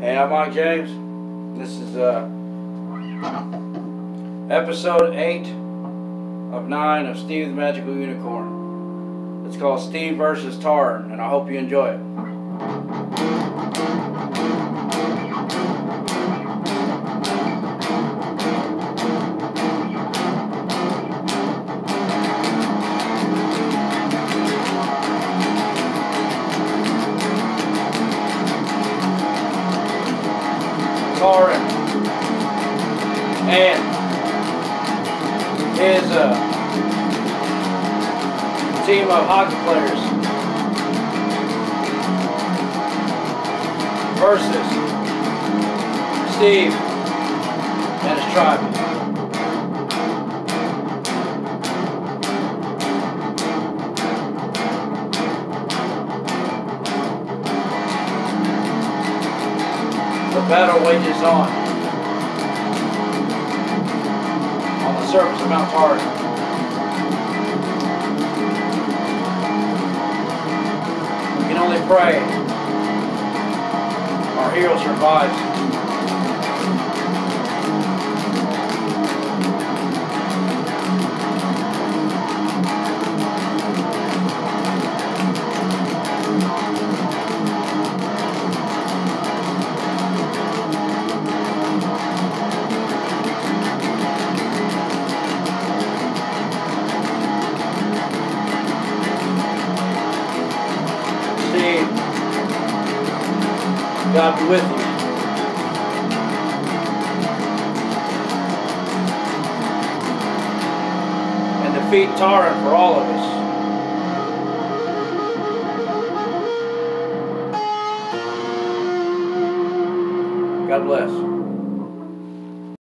Hey, I'm Mike James. This is uh, episode 8 of 9 of Steve the Magical Unicorn. It's called Steve versus Taur'n, and I hope you enjoy it. Taur'n and his uh, team of hockey players versus Steve and his tribe. The battle wages on on the surface of Mount Taur'n. We can only pray our hero survives. God be with you. And defeat Taur'n for all of us. God bless.